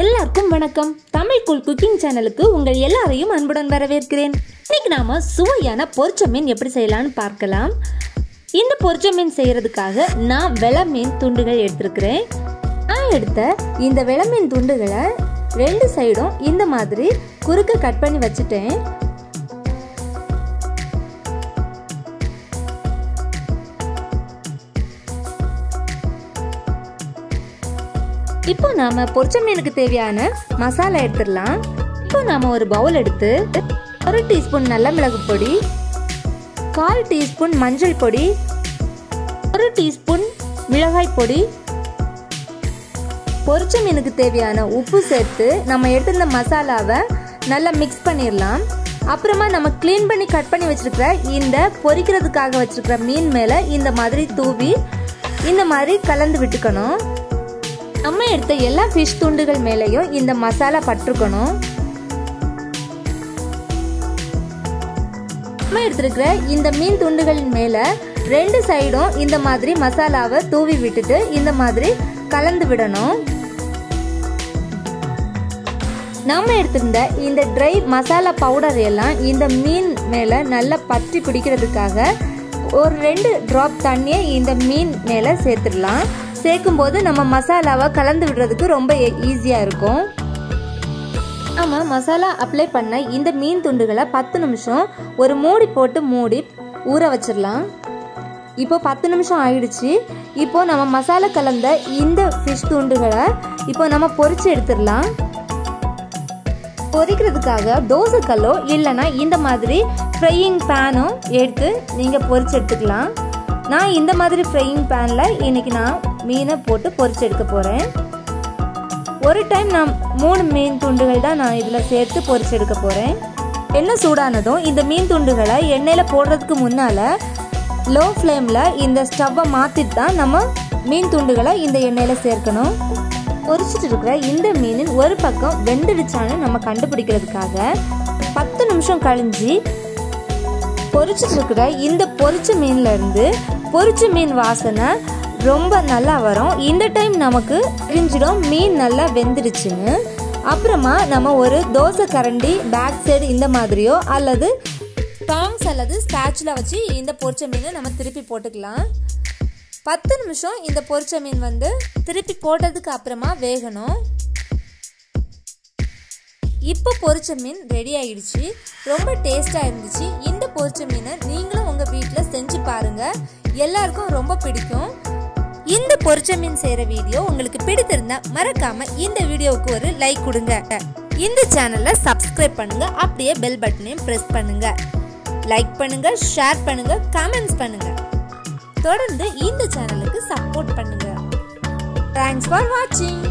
எல்லாருக்கும் வணக்கம். தமிழ் குல் குக்கிங் சேனலுக்கு உங்கள் எல்லாரையும் அன்புடன் வரவேற்கிறேன். இன்னைக்கு நாம சுவையான பொரிச்ச மீன் எப்படி செய்யலாம்னு பார்க்கலாம். இந்த பொரிச்ச மீன் செய்யறதுக்காக நான் வெள மீன் துண்டுகள் எடுத்திருக்கிறேன். நான் எடுத்த இந்த வெள மீன் துண்டுகளை ரெண்டு சைடும் இந்த மாதிரி குறுக்க கட் பண்ணி வச்சுட்டேன். இப்போ நாம பொரிச்ச மீனுக்கு தேவையான மசாலா எடுத்துடலாம். இப்போ நாம ஒரு பவுல் எடுத்து ஒரு டீஸ்பூன் நல்ல மிளகு பொடி கால் டீஸ்பூன் மஞ்சள் பொடி ஒரு டீஸ்பூன் மிளகாய் பொடி. பொரிச்ச மீனுக்கு தேவையான உப்பு சேர்த்து நம்ம எடுத்திருந்த மசாலாவை நல்லா மிக்ஸ் பண்ணிடலாம். அப்புறமா நம்ம க்ளீன் பண்ணி கட் பண்ணி வச்சுருக்கிற இந்த பொரிக்கிறதுக்காக வச்சுருக்கிற மீன் மேலே இந்த மாதிரி தூவி இந்த மாதிரி கலந்து விட்டுக்கணும். நம்ம எடுத்த எல்லா ஃபிஷ் துண்டுகள் மேலேயும் இந்த மசாலா பட்டிருக்கணும் நம்ம எடுத்திருக்கிற இந்த மீன் துண்டுகளின் மேலே ரெண்டு சைடும் இந்த மாதிரி மசாலாவை தூவி விட்டுட்டு இந்த மாதிரி கலந்து விடணும். நம்ம எடுத்திருந்த இந்த ட்ரை மசாலா பவுடர் எல்லாம் இந்த மீன் மேலே நல்லா பற்றி பிடிக்கிறதுக்காக ஒரு ரெண்டு ட்ராப் தண்ணியை இந்த மீன் மேலே சேர்த்துடலாம். சேர்க்கும் போது நம்ம மசாலாவை கலந்து விடுறதுக்கு ரொம்ப e- ஈஸியாக இருக்கும். நம்ம மசாலா அப்ளை பண்ண இந்த மீன் துண்டுகளை பத்து நிமிஷம் ஒரு மூடி போட்டு மூடி ஊற வச்சிடலாம். இப்போ பத்து நிமிஷம் ஆயிடுச்சு. இப்போ நம்ம மசாலா கலந்த இந்த ஃபிஷ் துண்டுகளை இப்போ நம்ம பொறிச்சு எடுத்துடலாம். பொரிக்கிறதுக்காக தோசைக்கல்லோ இல்லைனா இல்லைன்னா இந்த மாதிரி ஃப்ரையிங் பேனும் எடுத்து நீங்கள் பொறிச்சு எடுத்துக்கலாம். நான் இந்த மாதிரி ஃப்ரையிங் பேனில் இன்றைக்கி நான் மீனை போட்டு பொரிச்சு எடுக்க போகிறேன் ஒரு டைம் நான் மூணு மீன் துண்டுகள் தான் நான் இதில் சேர்த்து பொரிச்சு எடுக்க போகிறேன் எண்ணெய் சூடானதும் இந்த மீன் துண்டுகளை எண்ணெயில் போடுறதுக்கு முன்னால் லோ ஃப்ளேமில் இந்த ஸ்டவ்வை மாற்றிட்டு தான் நம்ம மீன் துண்டுகளை இந்த எண்ணெயில் சேர்க்கணும். பொரிச்சிட்டு இருக்கிற இந்த மீனின் ஒரு பக்கம் வெந்துடுச்சான்னு நம்ம கண்டுபிடிக்கிறதுக்காக பத்து நிமிஷம் கழிஞ்சு பொரிச்சிட்டு இருக்கிற இந்த பொரிச்ச மீன்லேருந்து பொரிச்ச மீன் வாசனை ரொம்ப நல்லா வரும். இந்த டைம் நமக்கு தெரிஞ்சிடும் மீன் நல்லா வெந்துடுச்சுன்னு அப்புறமா நம்ம ஒரு தோசை கரண்டி பேக் சைடு இந்த மாதிரியோ அல்லது டாங்ஸ் அல்லது ஸ்பேச்சுல வச்சு இந்த பொரிச்ச மீனை நம்ம திருப்பி போட்டுக்கலாம். பத்து நிமிஷம் இந்த பொரிச்ச மீன் வந்து திருப்பி போட்டதுக்கு அப்புறமா வேகணும். இப்போ பொரிச்ச மீன் ரெடி ஆயிடுச்சு. ரொம்ப டேஸ்டாக இருந்துச்சு. இந்த பொரிச்ச மீனை நீங்களும் உங்கள் வீட்டில் செஞ்சு பாருங்கள் எல்லாருக்கும் ரொம்ப பிடிக்கும். இந்த பொரிச்ச மீன் செய்கிற வீடியோ உங்களுக்கு பிடித்திருந்தா மறக்காம இந்த வீடியோவுக்கு ஒரு லைக் கொடுங்க. இந்த சேனலை சப்ஸ்கிரைப் பண்ணுங்க அப்படியே பெல் பட்டனையும் ப்ரெஸ் பண்ணுங்க. லைக் பண்ணுங்க ஷேர் பண்ணுங்க கமெண்ட்ஸ் பண்ணுங்க. தொடர்ந்து இந்த சேனலுக்கு சப்போர்ட் பண்ணுங்க. தேங்க்ஸ் ஃபார் வாட்சிங்